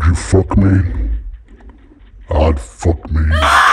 Would you fuck me? I'd fuck me.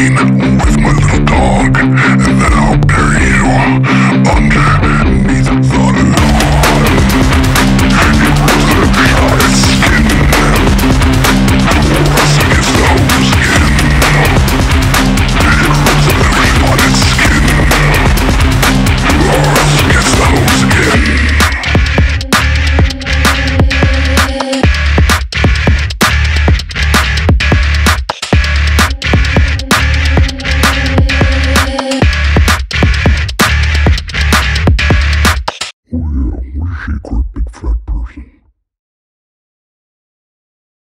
Ain't